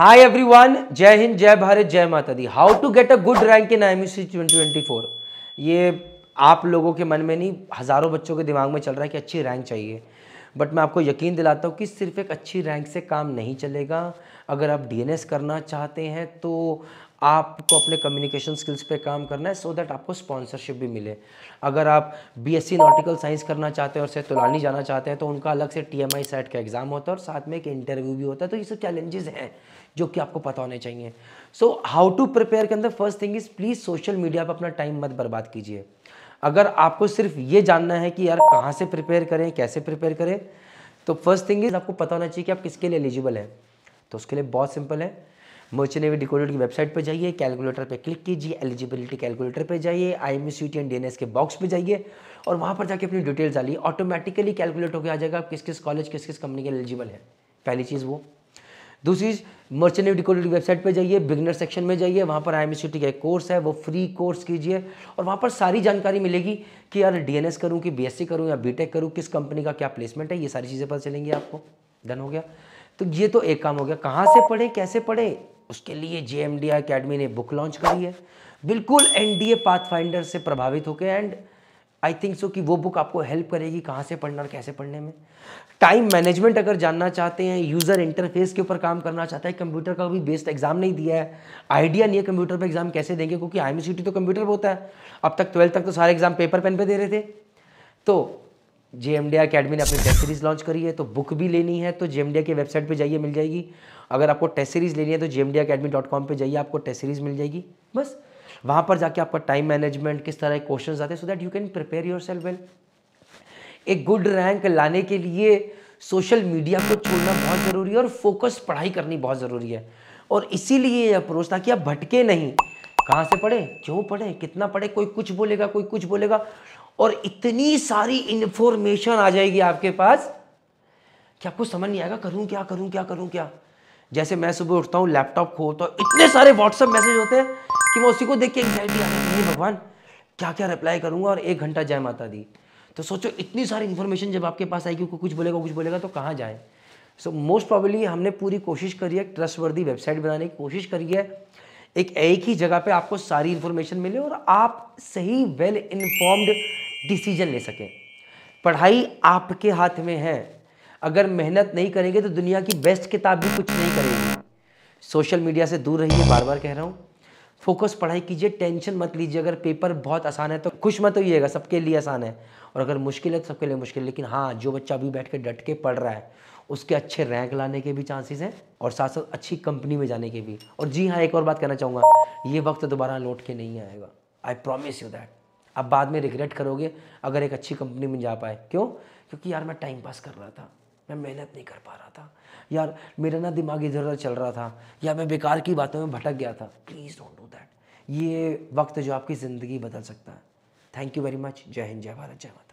Hi everyone जय हिंद जय भारत जय माता दी how to get a good rank in I C twenty ये आप लोगों के मन में नहीं, हज़ारों बच्चों के दिमाग में चल रहा है कि अच्छी रैंक चाहिए। बट मैं आपको यकीन दिलाता हूँ कि सिर्फ़ एक अच्छी रैंक से काम नहीं चलेगा। अगर आप डीएनएस करना चाहते हैं तो आपको अपने कम्युनिकेशन स्किल्स पे काम करना है सो so दैट आपको स्पॉन्सरशिप भी मिले। अगर आप बीएससी नॉटिकल साइंस करना चाहते हैं और से तुलानी जाना चाहते हैं तो उनका अलग से टीएमआई सेट का एग्ज़ाम होता है और साथ में एक इंटरव्यू भी होता है। तो ये सब चैलेंजेस हैं, जो कि आपको पता होने चाहिए। सो हाउ टू प्रिपेयर के अंदर first thing is please social media पर अपना टाइम मत बर्बाद कीजिए। अगर आपको सिर्फ़ ये जानना है कि यार कहाँ से प्रिपेयर करें, कैसे प्रिपेयर करें तो फ़र्स्ट थिंग इज़ आपको पता होना चाहिए कि आप किसके लिए एलिजिबल हैं। तो उसके लिए बहुत सिंपल है। मर्चेंट नेवी डिकोडेड की वेबसाइट पर जाइए कैलकुलेटर पर क्लिक कीजिए एलिजिबिलिटी कैलकुलेटर पर जाइए I M C T and D N S के बॉक्स पर जाइए और वहाँ पर जाके अपनी डिटेल्स डालिए। ऑटोमेटिकली कैलकुलेट होकर आ जाएगा आप किस किस कॉलेज किस किस कंपनी के एलिजिबल है। पहली चीज़ वो। दूसरी मर्चेंट नेवी डिकोडेड वेबसाइट पे जाइए बिगनर सेक्शन में जाइए, वहाँ पर आई एम का एक कोर्स है, वो फ्री कोर्स कीजिए और वहाँ पर सारी जानकारी मिलेगी कि यार डी करूँ, कि बी करूँ या बी करूँ, किस कंपनी का क्या प्लेसमेंट है, ये सारी चीज़ें पता चलेंगी आपको। डन हो गया। तो ये तो एक काम हो गया। कहाँ से पढ़े, कैसे पढ़े? उसके लिए जे एम डी अकेडमी ने बुक लॉन्च करी है। बिल्कुल एन डी पाथ फाइंडर से प्रभावित होकर एंड आई थिंक सो कि वो बुक आपको हेल्प करेगी कहाँ से पढ़ना और कैसे पढ़ने में। टाइम मैनेजमेंट अगर जानना चाहते हैं यूज़र इंटरफेस के ऊपर काम करना चाहता है कंप्यूटर का भी बेस्ट एग्ज़ाम नहीं दिया है। आइडिया नहीं है कंप्यूटर पर एग्ज़ाम कैसे देंगे, क्योंकि आई तो कंप्यूटर पर होता है। अब तक ट्वेल्थ तक तो सारे एग्ज़ाम पेपर पेन पे दे रहे थे। तो जे एम डी अकेडमी ने अपनी टेस्ट सीरीज़ लॉन्च करी है तो बुक भी लेनी है तो जे एम डी की वेबसाइट पर जाइए, मिल जाएगी। अगर आपको टेस्ट सीरीज़ लेनी है तो J M D academy dot com पर जाइए, आपको टेस्ट सीरीज़ मिल जाएगी। बस, वहाँ पर जाके आपका टाइम मैनेजमेंट किस तरह के क्वेश्चन आते हैं so that you can prepare yourself well एक गुड रैंक लाने के लिए सोशल मीडिया को छोड़ना बहुत ज़रूरी है और फोकस पढ़ाई करनी बहुत ज़रूरी है। और इसीलिए ये अप्रोच था कि आप भटके नहीं। कहाँ से पढ़े? क्यों पढ़े, कितना पढ़े, कोई कुछ बोलेगा, कोई कुछ बोलेगा। और इतनी सारी इंफॉर्मेशन आ जाएगी आपके पास। कि आपको समझ नहीं आएगा, करूँ क्या करूँ क्या करूँ क्या? जैसे मैं सुबह उठता हूँ लैपटॉप खोलता हूँ इतने सारे व्हाट्सअप मैसेज होते हैं कि मैं उसी को देख के एंगजाइटी आ रही है। भगवान क्या क्या रिप्लाई करूँगा और एक घंटा जय माता दी। तो सोचो, इतनी सारी इन्फॉर्मेशन जब आपके पास आएगी कुछ बोलेगा कुछ बोलेगा तो कहाँ जाए? सो मोस्ट प्रॉबली हमने पूरी कोशिश करी है ट्रस्ट वर्दी वेबसाइट बनाने की कोशिश करी है। एक एक ही जगह पे आपको सारी इन्फॉर्मेशन मिले और आप सही वेल इन्फॉर्म्ड डिसीज़न ले सकें। पढ़ाई आपके हाथ में है। अगर मेहनत नहीं करेंगे तो दुनिया की बेस्ट किताब भी कुछ नहीं करेगी। सोशल मीडिया से दूर रहिए बार बार कह रहा हूँ। फोकस पढ़ाई कीजिए, टेंशन मत लीजिए। अगर पेपर बहुत आसान है तो खुश मत होइएगा, सबके लिए आसान है। और अगर मुश्किल है तो सबके लिए मुश्किल लेकिन हाँ जो बच्चा अभी बैठ के डट के पढ़ रहा है, उसके अच्छे रैंक लाने के भी चांसेस हैं और साथ साथ अच्छी कंपनी में जाने के भी। और जी हाँ एक और बात कहना चाहूँगा, ये वक्त दोबारा लौट के नहीं आएगा। आई प्रॉमिस यू दैट अब बाद में रिग्रेट करोगे अगर एक अच्छी कंपनी में जा पाए। क्यों? क्योंकि यार मैं टाइम पास कर रहा था। मैं मेहनत नहीं कर पा रहा था। यार मेरा ना दिमाग इधर उधर चल रहा था। या मैं बेकार की बातों में भटक गया था। प्लीज़ डोंट डू दैट ये वक्त जो आपकी ज़िंदगी बदल सकता है। थैंक यू वेरी मच जय हिंद, जय भारत, जय माता